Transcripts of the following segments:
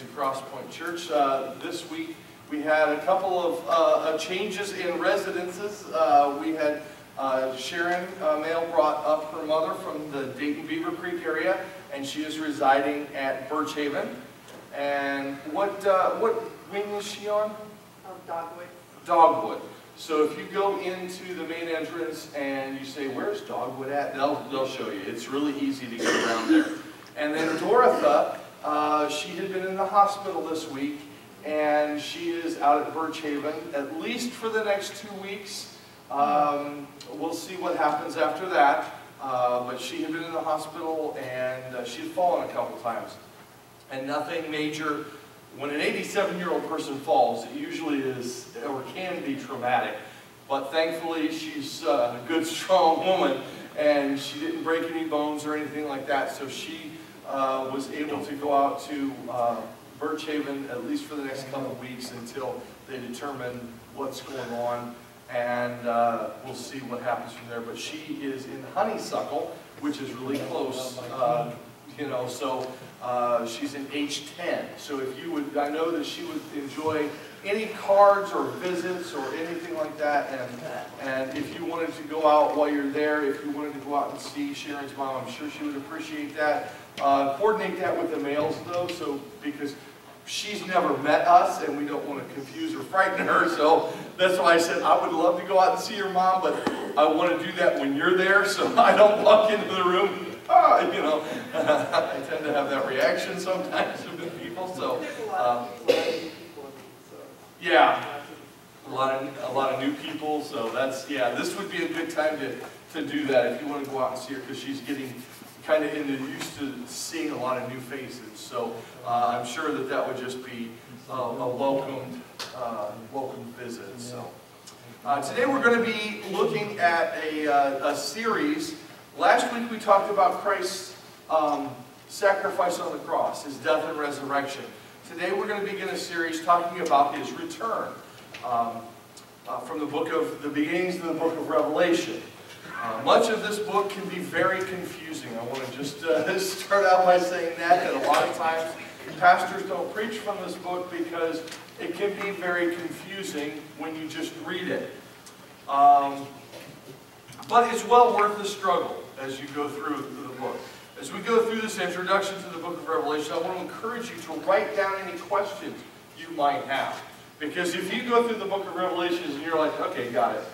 to Crosspoint Church. Uh, this week we had a couple of uh, changes in residences. Uh, we had uh, Sharon uh, Mail brought up her mother from the Dayton Beavercreek area, and she is residing at Birchaven. And what uh, what wing is she on? Of Dogwood. Dogwood. So if you go into the main entrance and you say, where's Dogwood at? They'll, they'll show you. It's really easy to get around there. And then Dorotha, uh, she had been in the hospital this week and she is out at Birchaven at least for the next two weeks. Um, we'll see what happens after that. Uh, but she had been in the hospital and uh, she had fallen a couple times. And nothing major when an 87-year-old person falls, it usually is or can be traumatic. But thankfully, she's a good, strong woman, and she didn't break any bones or anything like that. So she uh, was able to go out to uh, Birchaven at least for the next couple of weeks until they determine what's going on, and uh, we'll see what happens from there. But she is in Honeysuckle, which is really close, uh, you know. So uh, she's in H10. So if you would, I know that she would enjoy any cards or visits or anything like that. And, and if you wanted to go out while you're there, if you wanted to go out and see Sharon's mom, I'm sure she would appreciate that. Uh, coordinate that with the males though, so because she's never met us and we don't want to confuse or frighten her. So that's why I said I would love to go out and see your mom, but I want to do that when you're there so I don't walk into the room ah, you know, I tend to have that reaction sometimes with people, so, um, yeah, a lot of, a lot of new people, so that's, yeah, this would be a good time to, to do that if you want to go out and see her, because she's getting kind of used to seeing a lot of new faces, so uh, I'm sure that that would just be uh, a welcome, uh, welcome visit, so. Uh, today we're going to be looking at a, uh, a series Last week we talked about Christ's um, sacrifice on the cross, his death and resurrection. Today we're going to begin a series talking about his return um, uh, from the book of the beginnings of the book of Revelation. Uh, much of this book can be very confusing. I want to just uh, start out by saying that, that a lot of times pastors don't preach from this book because it can be very confusing when you just read it. Um, but it's well worth the struggle as you go through the book. As we go through this introduction to the book of Revelation, I want to encourage you to write down any questions you might have. Because if you go through the book of Revelations and you're like, okay, got it,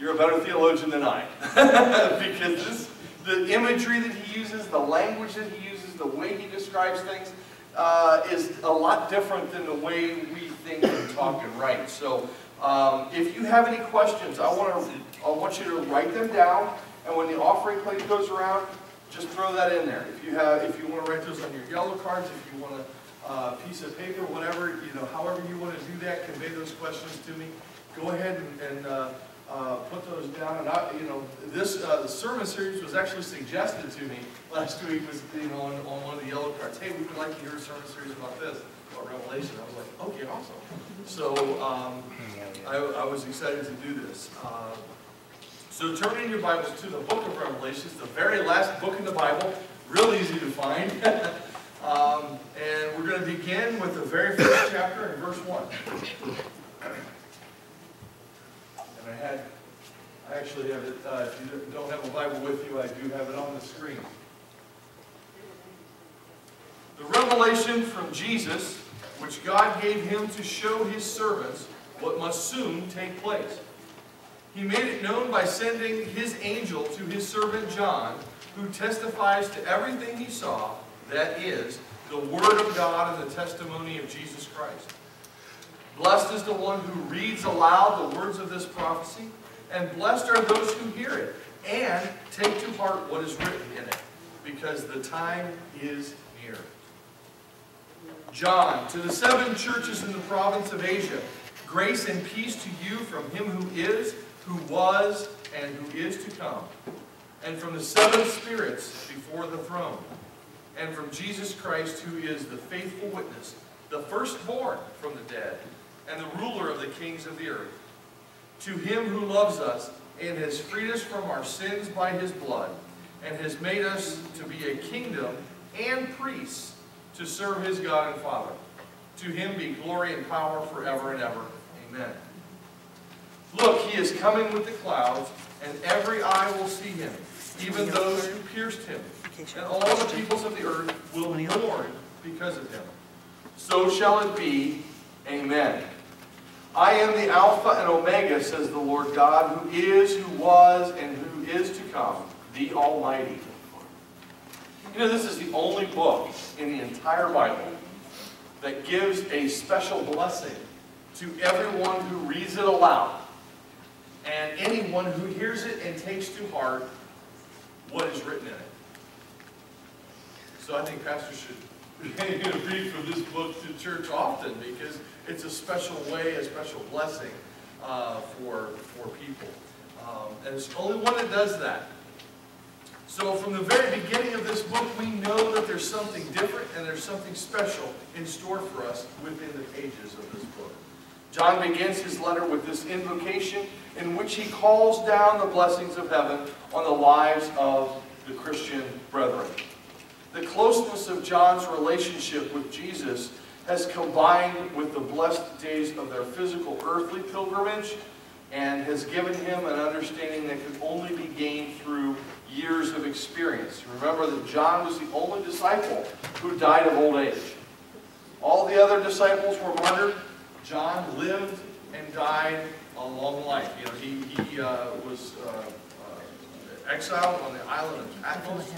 you're a better theologian than I. because this, the imagery that he uses, the language that he uses, the way he describes things, uh, is a lot different than the way we think and talk and write. So um, if you have any questions, I want, to, I want you to write them down. And when the offering plate goes around, just throw that in there. If you have, if you want to write those on your yellow cards, if you want a uh, piece of paper, whatever, you know, however you want to do that, convey those questions to me. Go ahead and, and uh, uh, put those down. And I, you know, this uh, sermon series was actually suggested to me last week. Was you know on, on one of the yellow cards. Hey, we would like to hear a sermon series about this, about Revelation. I was like, okay, awesome. So um, I, I, was excited to do this. Uh, so turn in your Bibles to the book of Revelations, the very last book in the Bible, real easy to find. um, and we're going to begin with the very first chapter in verse 1. I had, I actually have it, uh, if you don't have a Bible with you, I do have it on the screen. The revelation from Jesus, which God gave him to show his servants what must soon take place. He made it known by sending his angel to his servant John, who testifies to everything he saw, that is, the Word of God and the testimony of Jesus Christ. Blessed is the one who reads aloud the words of this prophecy, and blessed are those who hear it, and take to heart what is written in it, because the time is near. John, to the seven churches in the province of Asia, grace and peace to you from him who is, who was and who is to come, and from the seven spirits before the throne, and from Jesus Christ, who is the faithful witness, the firstborn from the dead, and the ruler of the kings of the earth. To him who loves us and has freed us from our sins by his blood, and has made us to be a kingdom and priests to serve his God and Father. To him be glory and power forever and ever. Amen. Look, he is coming with the clouds, and every eye will see him, even those who pierced him. And all the peoples of the earth will mourn because of him. So shall it be. Amen. I am the Alpha and Omega, says the Lord God, who is, who was, and who is to come, the Almighty. You know, this is the only book in the entire Bible that gives a special blessing to everyone who reads it aloud and anyone who hears it and takes to heart what is written in it. So I think pastors should read from this book to church often because it's a special way, a special blessing uh, for, for people. Um, and it's only one that does that. So from the very beginning of this book, we know that there's something different and there's something special in store for us within the pages of this book. John begins his letter with this invocation in which he calls down the blessings of heaven on the lives of the Christian brethren. The closeness of John's relationship with Jesus has combined with the blessed days of their physical earthly pilgrimage and has given him an understanding that could only be gained through years of experience. Remember that John was the only disciple who died of old age. All the other disciples were martyred. John lived and died a long life. You know, he, he uh, was uh, uh, exiled on the island of Patmos,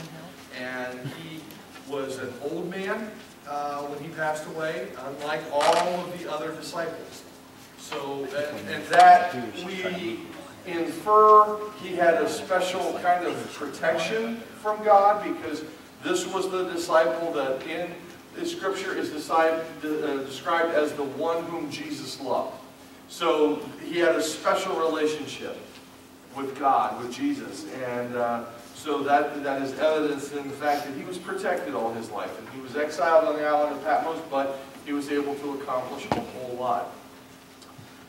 and he was an old man uh, when he passed away, unlike all of the other disciples. So, and, and that we infer he had a special kind of protection from God because this was the disciple that in the scripture is uh, described as the one whom Jesus loved. So he had a special relationship with God, with Jesus. And uh, so that, that is evidence in the fact that he was protected all his life. And he was exiled on the island of Patmos, but he was able to accomplish a whole lot.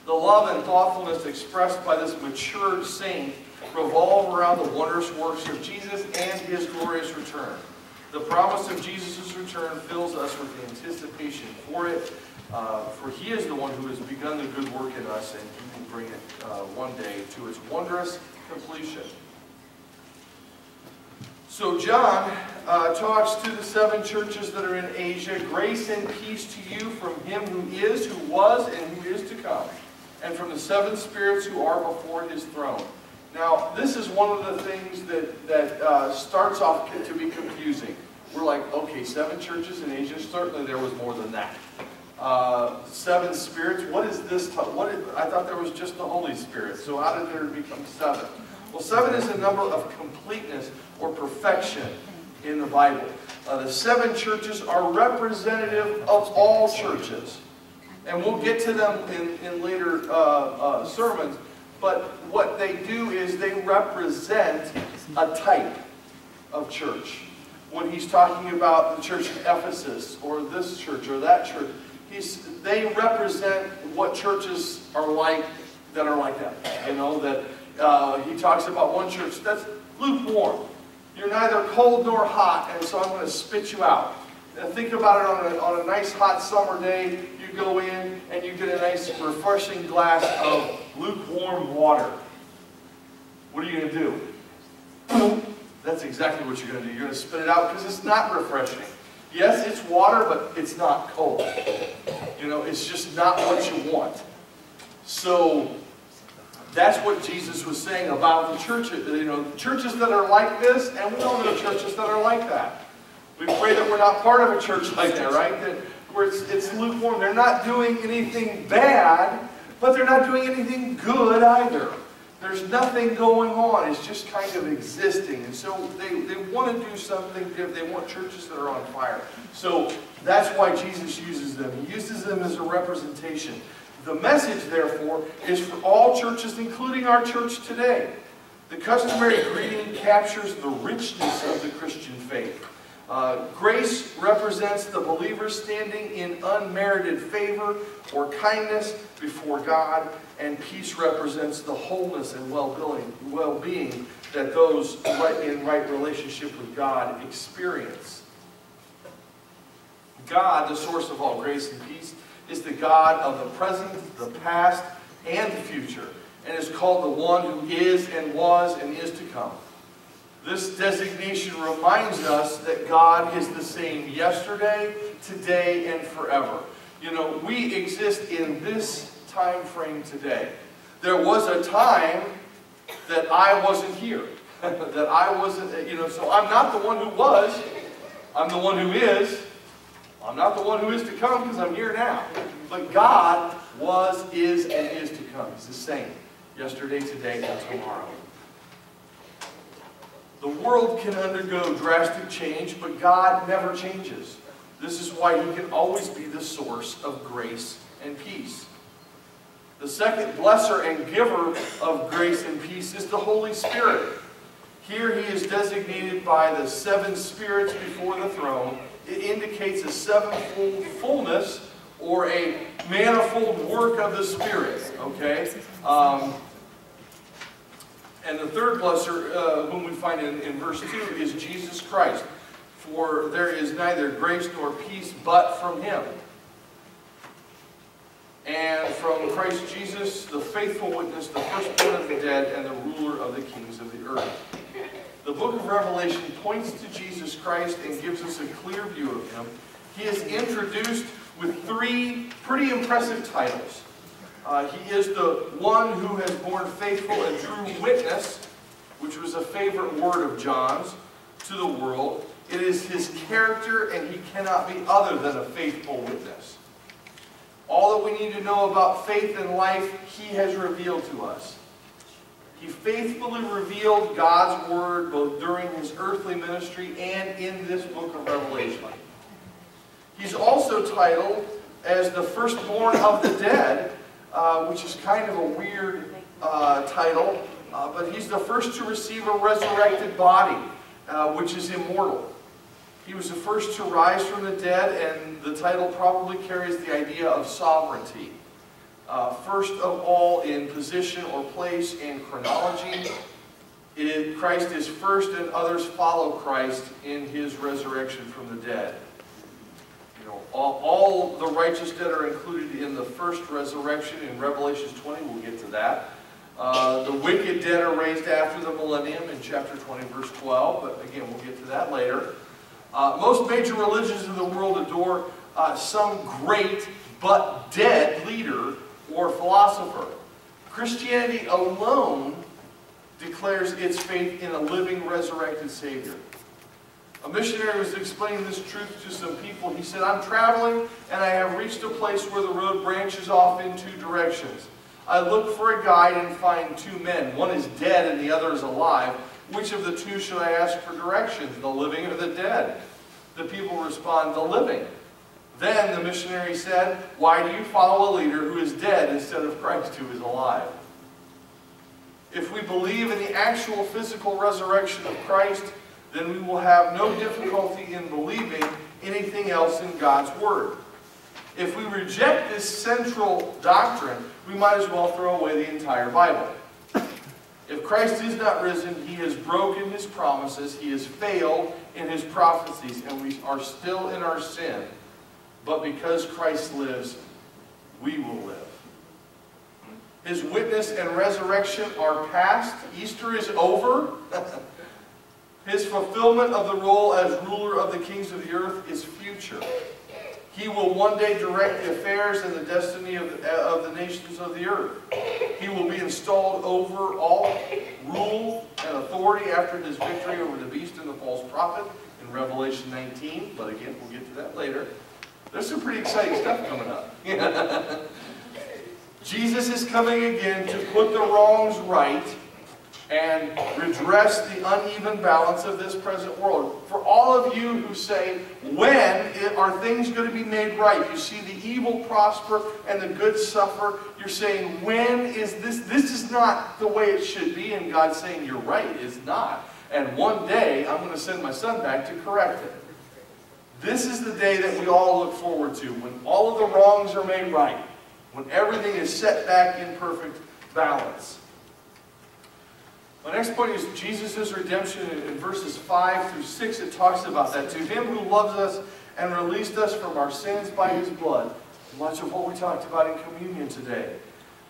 The love and thoughtfulness expressed by this matured saint revolve around the wondrous works of Jesus and his glorious return. The promise of Jesus' return fills us with anticipation for it, uh, for he is the one who has begun the good work in us, and he will bring it uh, one day to its wondrous completion. So John uh, talks to the seven churches that are in Asia. Grace and peace to you from him who is, who was, and who is to come and from the seven spirits who are before his throne. Now, this is one of the things that, that uh, starts off to be confusing. We're like, okay, seven churches in Asia, certainly there was more than that. Uh, seven spirits, what is this? What is, I thought there was just the Holy Spirit, so how did there become seven? Well, seven is a number of completeness or perfection in the Bible. Uh, the seven churches are representative of all churches. And we'll get to them in, in later uh, uh, sermons. But what they do is they represent a type of church. When he's talking about the church of Ephesus, or this church, or that church, he's, they represent what churches are like that are like that. You know, that uh, he talks about one church that's lukewarm. You're neither cold nor hot, and so I'm going to spit you out. And think about it on a, on a nice hot summer day you go in and you get a nice refreshing glass of lukewarm water. What are you going to do? That's exactly what you're going to do. You're going to spit it out because it's not refreshing. Yes, it's water, but it's not cold. You know, it's just not what you want. So that's what Jesus was saying about the churches. You know, churches that are like this, and we all know churches that are like that. We pray that we're not part of a church like that, right? That where it's, it's lukewarm. They're not doing anything bad, but they're not doing anything good either. There's nothing going on. It's just kind of existing. And so they, they want to do something different. They want churches that are on fire. So that's why Jesus uses them. He uses them as a representation. The message, therefore, is for all churches, including our church today. The customary greeting captures the richness of the Christian faith. Uh, grace represents the believer standing in unmerited favor or kindness before God, and peace represents the wholeness and well-being well -being that those in right relationship with God experience. God, the source of all grace and peace, is the God of the present, the past, and the future, and is called the one who is and was and is to come. This designation reminds us that God is the same yesterday, today, and forever. You know, we exist in this time frame today. There was a time that I wasn't here, that I wasn't, you know, so I'm not the one who was, I'm the one who is. I'm not the one who is to come because I'm here now. But God was, is, and is to come. He's the same yesterday, today, and tomorrow. The world can undergo drastic change, but God never changes. This is why He can always be the source of grace and peace. The second blesser and giver of grace and peace is the Holy Spirit. Here he is designated by the seven spirits before the throne. It indicates a sevenfold fullness or a manifold work of the Spirit. Okay? Um, and the third blesser, uh, whom we find in, in verse 2, is Jesus Christ. For there is neither grace nor peace but from him. And from Christ Jesus, the faithful witness, the firstborn of the dead, and the ruler of the kings of the earth. The book of Revelation points to Jesus Christ and gives us a clear view of him. He is introduced with three pretty impressive titles. Uh, he is the one who has borne faithful and true witness, which was a favorite word of John's, to the world. It is his character, and he cannot be other than a faithful witness. All that we need to know about faith and life, he has revealed to us. He faithfully revealed God's Word both during his earthly ministry and in this book of Revelation. He's also titled as the firstborn of the dead, uh, which is kind of a weird uh, title, uh, but he's the first to receive a resurrected body, uh, which is immortal. He was the first to rise from the dead, and the title probably carries the idea of sovereignty. Uh, first of all in position or place in chronology. Christ is first and others follow Christ in his resurrection from the dead. You know, all, all the righteous dead are included in the first resurrection in Revelation 20. We'll get to that. Uh, the wicked dead are raised after the millennium in chapter 20, verse 12. But again, we'll get to that later. Uh, most major religions in the world adore uh, some great but dead leader or philosopher. Christianity alone declares its faith in a living, resurrected Savior. A missionary was explaining this truth to some people. He said, I'm traveling and I have reached a place where the road branches off in two directions. I look for a guide and find two men. One is dead and the other is alive. Which of the two should I ask for directions, the living or the dead? The people respond, the living. Then the missionary said, Why do you follow a leader who is dead instead of Christ who is alive? If we believe in the actual physical resurrection of Christ, then we will have no difficulty in believing anything else in God's Word. If we reject this central doctrine, we might as well throw away the entire Bible. If Christ is not risen, he has broken his promises, he has failed in his prophecies, and we are still in our sin. But because Christ lives, we will live. His witness and resurrection are past. Easter is over. His fulfillment of the role as ruler of the kings of the earth is future. He will one day direct the affairs and the destiny of the, of the nations of the earth. He will be installed over all rule and authority after his victory over the beast and the false prophet in Revelation 19. But again, we'll get to that later. There's some pretty exciting stuff coming up. Jesus is coming again to put the wrongs right and redress the uneven balance of this present world. For all of you who say, when are things going to be made right? You see the evil prosper and the good suffer. You're saying, when is this? This is not the way it should be. And God's saying, you're right, it's not. And one day, I'm going to send my son back to correct it. This is the day that we all look forward to, when all of the wrongs are made right, when everything is set back in perfect balance. My next point is Jesus' redemption in verses 5 through 6. It talks about that. To him who loves us and released us from our sins by his blood. Much of what we talked about in communion today.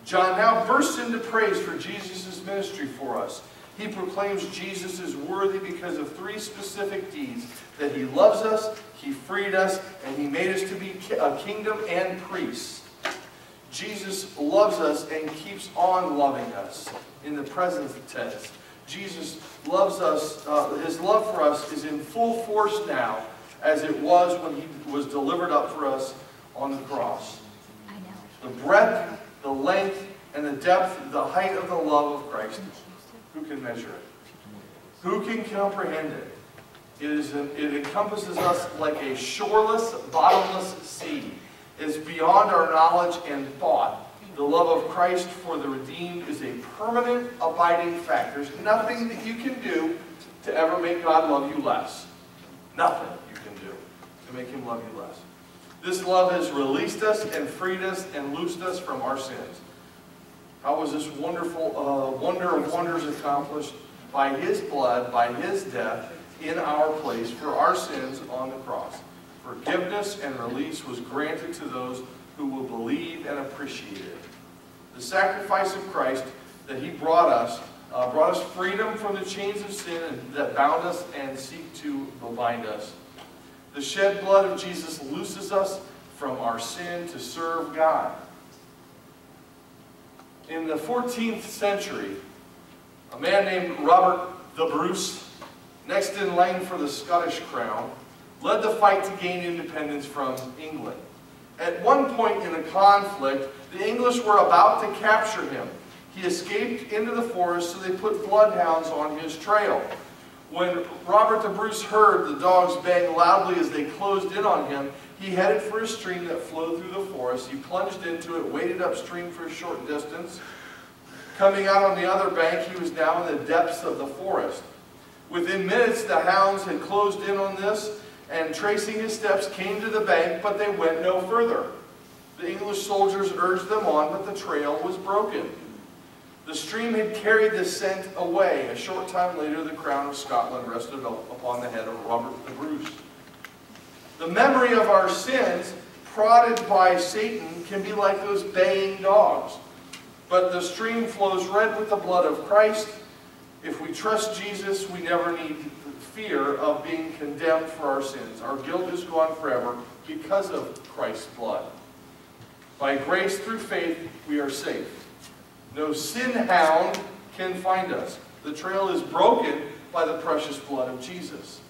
John now bursts into praise for Jesus' ministry for us. He proclaims Jesus is worthy because of three specific deeds. That he loves us, he freed us, and he made us to be a kingdom and priests. Jesus loves us and keeps on loving us in the present tense. Jesus loves us, uh, his love for us is in full force now as it was when he was delivered up for us on the cross. I know. The breadth, the length, and the depth, the height of the love of Christ. Who can measure it? Who can comprehend it? It, is it encompasses us like a shoreless, bottomless sea. It is beyond our knowledge and thought. The love of Christ for the redeemed is a permanent, abiding fact. There's nothing that you can do to ever make God love you less. Nothing you can do to make him love you less. This love has released us and freed us and loosed us from our sins. How was this wonderful uh, wonder of wonders accomplished? By his blood, by his death, in our place for our sins on the cross. Forgiveness and release was granted to those who will believe and appreciate it. The sacrifice of Christ that he brought us uh, brought us freedom from the chains of sin that bound us and seek to bind us. The shed blood of Jesus looses us from our sin to serve God. In the 14th century, a man named Robert the Bruce, next in line for the Scottish crown, led the fight to gain independence from England. At one point in the conflict, the English were about to capture him. He escaped into the forest, so they put bloodhounds on his trail. When Robert the Bruce heard the dogs bang loudly as they closed in on him, he headed for a stream that flowed through the forest. He plunged into it, waded upstream for a short distance. Coming out on the other bank, he was now in the depths of the forest. Within minutes, the hounds had closed in on this, and tracing his steps came to the bank, but they went no further. The English soldiers urged them on, but the trail was broken. The stream had carried the scent away. A short time later, the crown of Scotland rested upon the head of Robert the Bruce. The memory of our sins, prodded by Satan, can be like those baying dogs. But the stream flows red with the blood of Christ. If we trust Jesus, we never need fear of being condemned for our sins. Our guilt is gone forever because of Christ's blood. By grace through faith, we are safe. No sin hound can find us. The trail is broken by the precious blood of Jesus.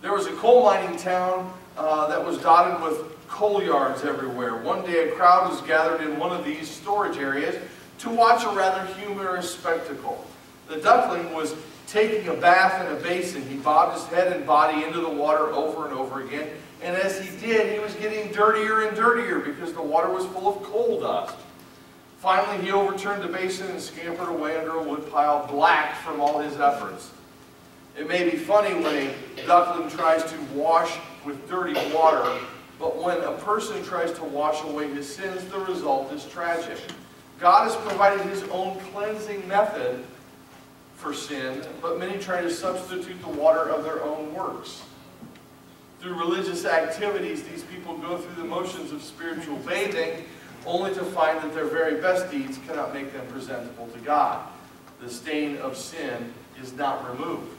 There was a coal mining town uh, that was dotted with coal yards everywhere. One day a crowd was gathered in one of these storage areas to watch a rather humorous spectacle. The duckling was taking a bath in a basin. He bobbed his head and body into the water over and over again. And as he did, he was getting dirtier and dirtier because the water was full of coal dust. Finally, he overturned the basin and scampered away under a woodpile, black from all his efforts. It may be funny when a duckling tries to wash with dirty water, but when a person tries to wash away his sins, the result is tragic. God has provided his own cleansing method for sin, but many try to substitute the water of their own works. Through religious activities, these people go through the motions of spiritual bathing, only to find that their very best deeds cannot make them presentable to God. The stain of sin is not removed.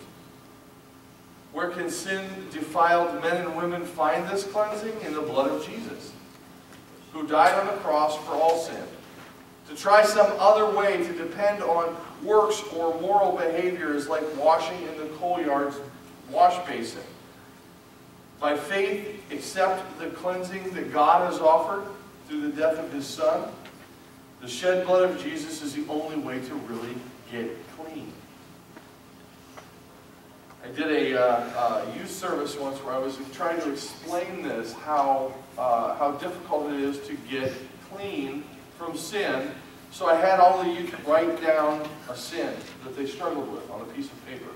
Where can sin defiled men and women find this cleansing? In the blood of Jesus, who died on the cross for all sin. To try some other way to depend on works or moral behavior is like washing in the coal yard's wash basin. By faith, accept the cleansing that God has offered through the death of his son, the shed blood of Jesus is the only way to really get clean. I did a uh, uh, youth service once where I was trying to explain this, how, uh, how difficult it is to get clean from sin. So I had all the youth write down a sin that they struggled with on a piece of paper.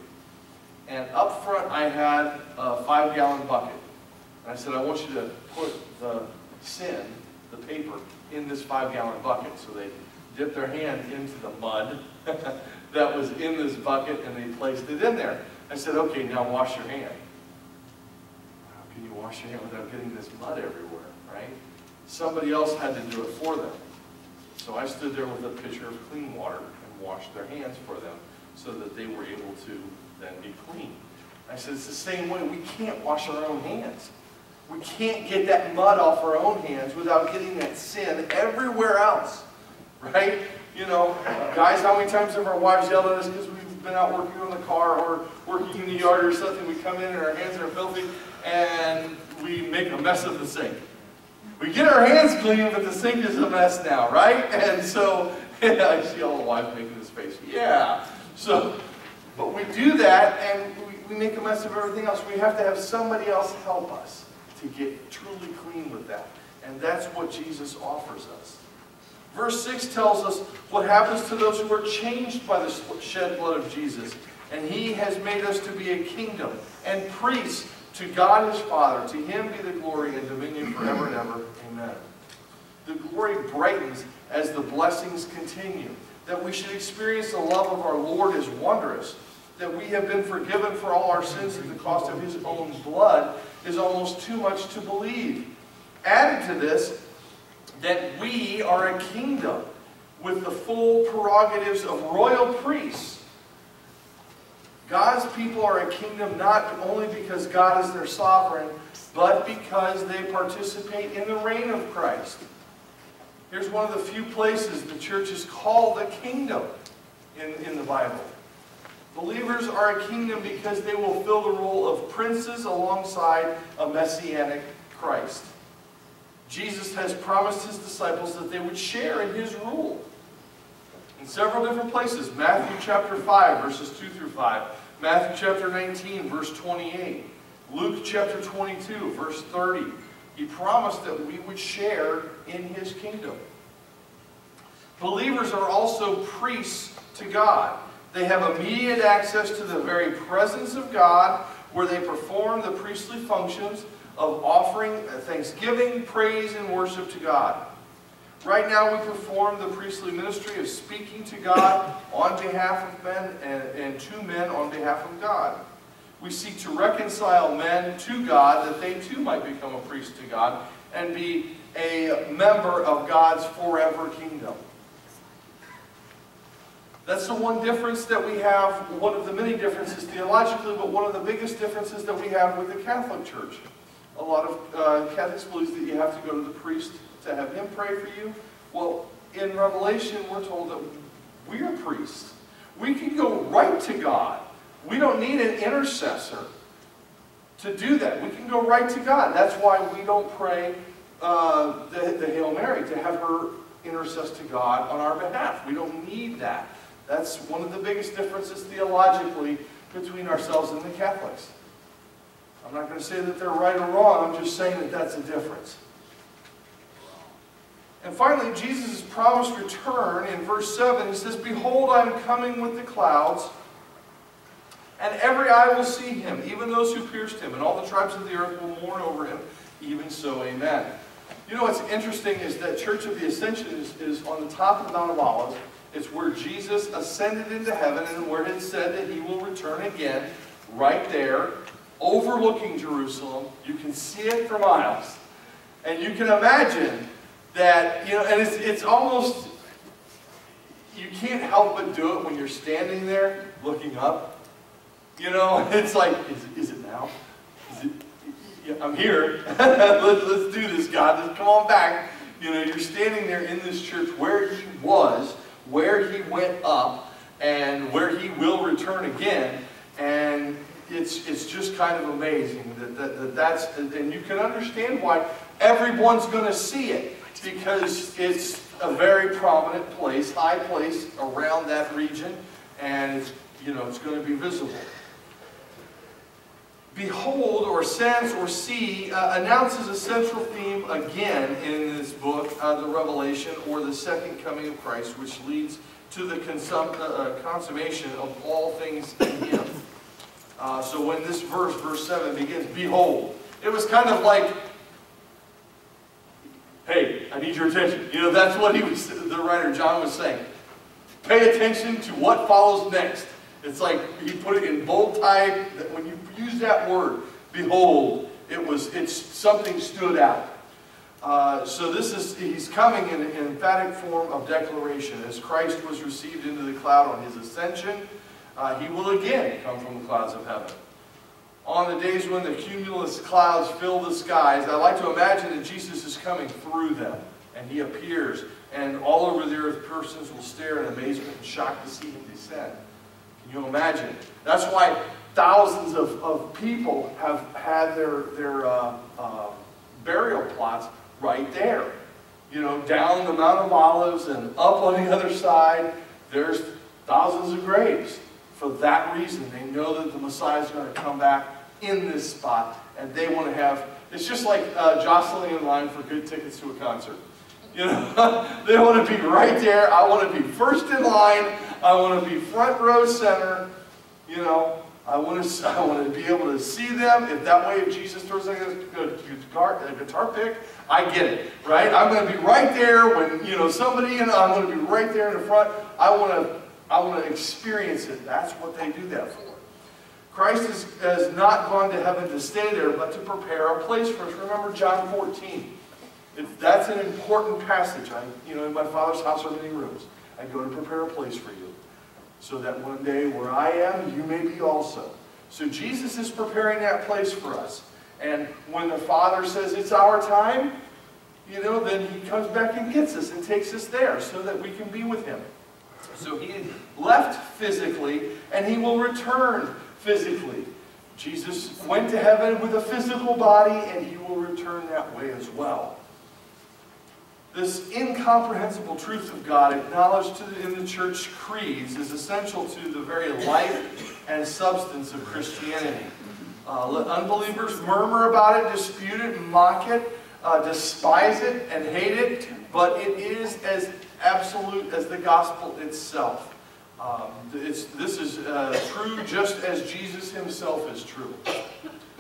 And up front I had a five gallon bucket. And I said, I want you to put the sin the paper in this five gallon bucket. So they dipped their hand into the mud that was in this bucket and they placed it in there. I said, okay, now wash your hand. How can you wash your hand without getting this mud everywhere, right? Somebody else had to do it for them. So I stood there with a pitcher of clean water and washed their hands for them so that they were able to then be clean. I said, it's the same way. We can't wash our own hands. We can't get that mud off our own hands without getting that sin everywhere else, right? You know, guys, how many times have our wives yelled at us because we've been out working on the car or working in the yard or something? We come in and our hands are filthy and we make a mess of the sink. We get our hands clean, but the sink is a mess now, right? And so, yeah, I see all the wives making this face. Yeah. So, but we do that and we, we make a mess of everything else. We have to have somebody else help us to get truly clean with that. And that's what Jesus offers us. Verse 6 tells us what happens to those who are changed by the shed blood of Jesus. And he has made us to be a kingdom and priests to God his Father. To him be the glory and dominion forever and ever. Amen. The glory brightens as the blessings continue. That we should experience the love of our Lord is wondrous. That we have been forgiven for all our sins at the cost of his own blood is almost too much to believe. Added to this, that we are a kingdom with the full prerogatives of royal priests. God's people are a kingdom not only because God is their sovereign, but because they participate in the reign of Christ. Here's one of the few places the church is called a kingdom in, in the Bible. Believers are a kingdom because they will fill the role of princes alongside a messianic Christ. Jesus has promised his disciples that they would share in his rule. In several different places, Matthew chapter 5, verses 2 through 5, Matthew chapter 19, verse 28, Luke chapter 22, verse 30, he promised that we would share in his kingdom. Believers are also priests to God. They have immediate access to the very presence of God where they perform the priestly functions of offering thanksgiving, praise, and worship to God. Right now we perform the priestly ministry of speaking to God on behalf of men and, and to men on behalf of God. We seek to reconcile men to God that they too might become a priest to God and be a member of God's forever kingdom. That's the one difference that we have, one of the many differences theologically, but one of the biggest differences that we have with the Catholic Church. A lot of uh, Catholics believe that you have to go to the priest to have him pray for you. Well, in Revelation, we're told that we're priests. We can go right to God. We don't need an intercessor to do that. We can go right to God. That's why we don't pray uh, the, the Hail Mary, to have her intercess to God on our behalf. We don't need that. That's one of the biggest differences theologically between ourselves and the Catholics. I'm not going to say that they're right or wrong, I'm just saying that that's a difference. And finally, Jesus' promised return in verse 7, he says, Behold, I am coming with the clouds, and every eye will see him, even those who pierced him, and all the tribes of the earth will mourn over him. Even so, amen. You know what's interesting is that Church of the Ascension is, is on the top of the Mount of Olives, it's where Jesus ascended into heaven and where it said that he will return again right there, overlooking Jerusalem. You can see it for miles. And you can imagine that, you know, and it's, it's almost, you can't help but do it when you're standing there looking up. You know, it's like, is, is it now? Is it, yeah, I'm here. let's, let's do this, God. Let's come on back. You know, you're standing there in this church where he was where he went up and where he will return again. And it's, it's just kind of amazing that, that, that that's, and you can understand why everyone's going to see it because it's a very prominent place, high place around that region, and it's, you know, it's going to be visible behold or sense or see uh, announces a central theme again in this book, uh, the Revelation, or the second coming of Christ, which leads to the uh, uh consummation of all things in Him. Uh, so when this verse, verse 7, begins, behold, it was kind of like, I need your attention. You know, that's what he was, the writer John was saying. Pay attention to what follows next. It's like he put it in bold type. That when you use that word, behold, it was, it's, something stood out. Uh, so this is, he's coming in an emphatic form of declaration. As Christ was received into the cloud on his ascension, uh, he will again come from the clouds of heaven. On the days when the cumulus clouds fill the skies, I like to imagine that Jesus is coming through them, and he appears, and all over the earth persons will stare in amazement and shock to see him descend. Can you imagine? That's why thousands of, of people have had their, their uh, uh, burial plots right there. You know, down the Mount of Olives and up on the other side, there's thousands of graves. For that reason, they know that the Messiah is going to come back in this spot, and they want to have, it's just like uh, jostling in line for good tickets to a concert. You know, they want to be right there. I want to be first in line. I want to be front row center. You know, I want to, I want to be able to see them. If that way, if Jesus throws a, guitar, a guitar pick, I get it, right? I'm going to be right there when, you know, somebody, and I'm going to be right there in the front. I want to, I want to experience it. That's what they do that for. Christ has, not gone to heaven to stay there, but to prepare a place for us. Remember John 14. If that's an important passage. I, you know, in my Father's house are many rooms. I go to prepare a place for you, so that one day where I am, you may be also. So Jesus is preparing that place for us. And when the Father says it's our time, you know, then he comes back and gets us and takes us there so that we can be with him. So he left physically and he will return physically. Jesus went to heaven with a physical body and he will return that way as well. This incomprehensible truth of God acknowledged in the church creeds is essential to the very life and substance of Christianity. Uh, let unbelievers murmur about it, dispute it, mock it, uh, despise it, and hate it, but it is as absolute as the gospel itself. Um, this is uh, true just as Jesus himself is true.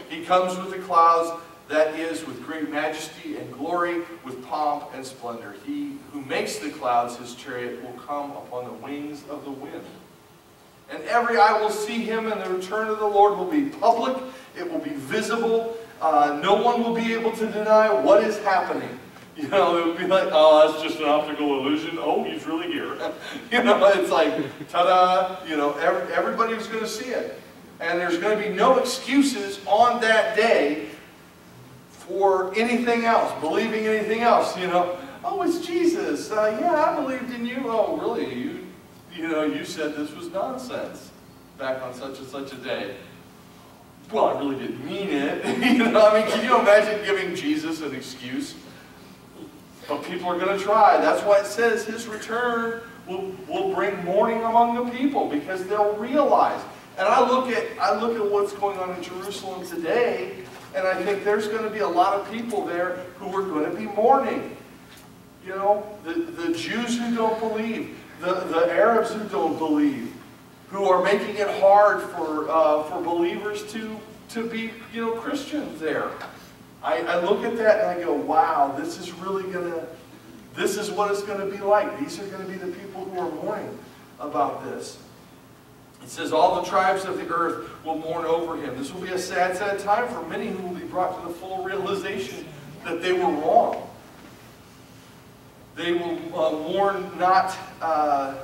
He comes with the clouds, that is, with great majesty and glory, with pomp and splendor. He who makes the clouds his chariot will come upon the wings of the wind. And every eye will see him, and the return of the Lord will be public. It will be visible. Uh, no one will be able to deny what is happening. You know, it would be like, oh, that's just an optical illusion. Oh, he's really here. you know, it's like, ta-da. You know, every, everybody was going to see it. And there's going to be no excuses on that day for anything else, believing anything else. You know, oh, it's Jesus. Uh, yeah, I believed in you. Oh, really? You, you know, you said this was nonsense back on such and such a day. Well, I really didn't mean it. you know, I mean, can you imagine giving Jesus an excuse? But people are going to try. That's why it says his return will, will bring mourning among the people because they'll realize. And I look at I look at what's going on in Jerusalem today, and I think there's going to be a lot of people there who are going to be mourning. You know, the, the Jews who don't believe, the, the Arabs who don't believe, who are making it hard for, uh, for believers to, to be, you know, Christians there. I, I look at that and I go, wow, this is really going to, this is what it's going to be like. These are going to be the people who are mourning about this. It says, all the tribes of the earth will mourn over him. This will be a sad, sad time for many who will be brought to the full realization that they were wrong. They will uh, mourn not, uh,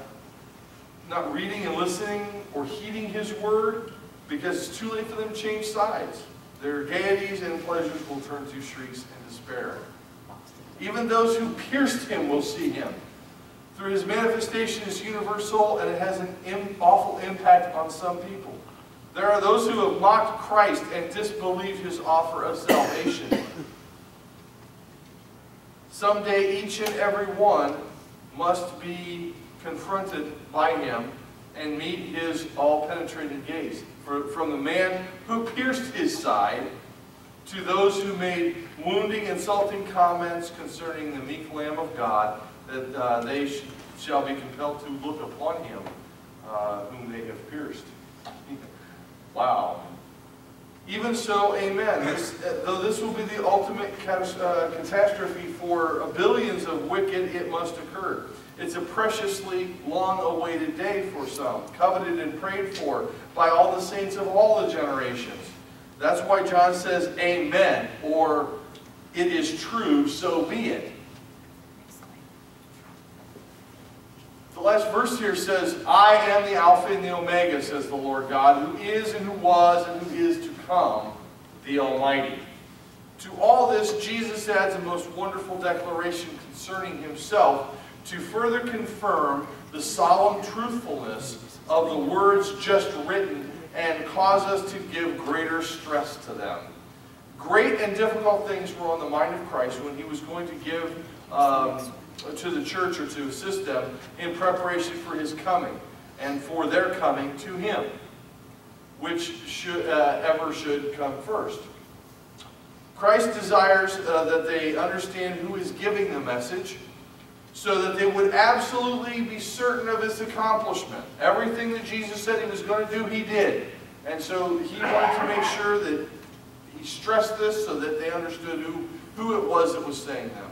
not reading and listening or heeding his word because it's too late for them to change sides. Their gaieties and pleasures will turn to shrieks and despair. Even those who pierced him will see him. Through his manifestation is universal and it has an awful impact on some people. There are those who have mocked Christ and disbelieved his offer of salvation. Someday each and every one must be confronted by him and meet his all-penetrating gaze. For, from the man who pierced his side to those who made wounding, insulting comments concerning the meek Lamb of God, that uh, they sh shall be compelled to look upon him uh, whom they have pierced. wow. Even so, amen. This, uh, though this will be the ultimate uh, catastrophe for billions of wicked, it must occur. It's a preciously long-awaited day for some, coveted and prayed for by all the saints of all the generations. That's why John says, Amen, or it is true, so be it. The last verse here says, I am the Alpha and the Omega, says the Lord God, who is and who was and who is to come, the Almighty. To all this, Jesus adds a most wonderful declaration concerning himself to further confirm the solemn truthfulness of the words just written and cause us to give greater stress to them. Great and difficult things were on the mind of Christ when he was going to give um, to the church or to assist them in preparation for his coming and for their coming to him, which should, uh, ever should come first. Christ desires uh, that they understand who is giving the message so that they would absolutely be certain of its accomplishment. Everything that Jesus said he was going to do, he did. And so he wanted to make sure that he stressed this so that they understood who, who it was that was saying them.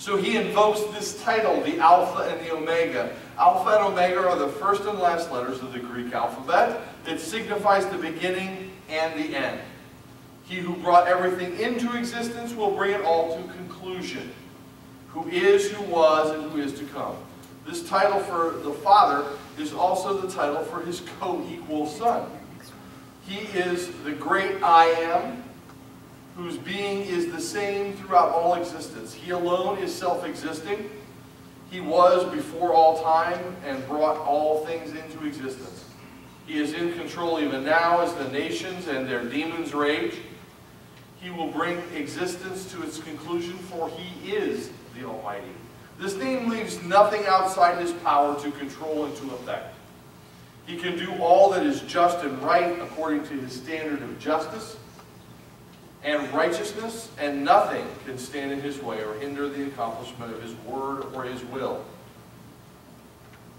So he invokes this title, the Alpha and the Omega. Alpha and Omega are the first and last letters of the Greek alphabet. It signifies the beginning and the end. He who brought everything into existence will bring it all to conclusion. Who is, who was, and who is to come. This title for the Father is also the title for his co-equal Son. He is the great I am, whose being is the same throughout all existence. He alone is self-existing. He was before all time and brought all things into existence. He is in control even now as the nations and their demons rage. He will bring existence to its conclusion, for he is the Almighty. This name leaves nothing outside his power to control and to effect. He can do all that is just and right according to his standard of justice and righteousness, and nothing can stand in his way or hinder the accomplishment of his word or his will.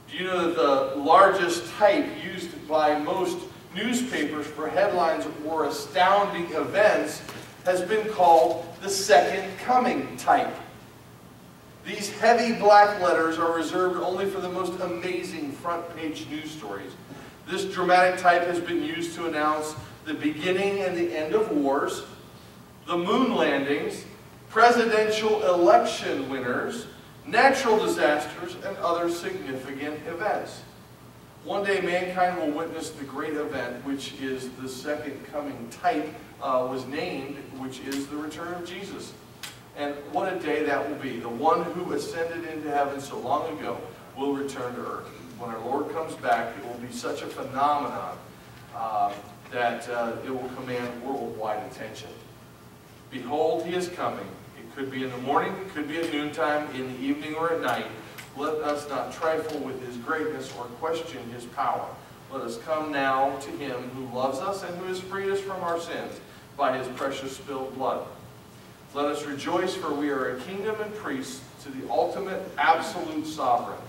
Do you know that the largest type used by most newspapers for headlines or astounding events has been called the second coming type? These heavy black letters are reserved only for the most amazing front page news stories. This dramatic type has been used to announce the beginning and the end of wars, the moon landings, presidential election winners, natural disasters, and other significant events. One day mankind will witness the great event, which is the second coming type uh, was named, which is the return of Jesus. And what a day that will be. The one who ascended into heaven so long ago will return to earth. When our Lord comes back, it will be such a phenomenon uh, that uh, it will command worldwide attention. Behold, he is coming. It could be in the morning, it could be at noontime, in the evening, or at night. Let us not trifle with his greatness or question his power. Let us come now to him who loves us and who has freed us from our sins by his precious spilled blood. Let us rejoice, for we are a kingdom and priests to the ultimate, absolute sovereign.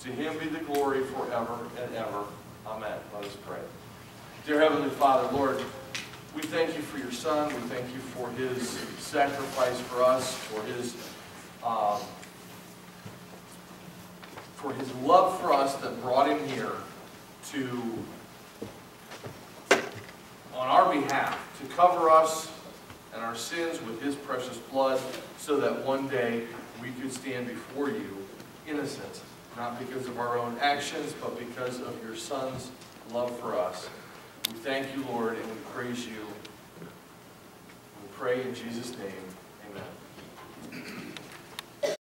To him be the glory forever and ever. Amen. Let us pray. Dear Heavenly Father, Lord, we thank you for your Son. We thank you for his sacrifice for us, for his, um, for his love for us that brought him here to, on our behalf, to cover us and our sins with his precious blood so that one day we could stand before you innocent, not because of our own actions, but because of your Son's love for us. We thank you, Lord, and we praise you. We pray in Jesus' name.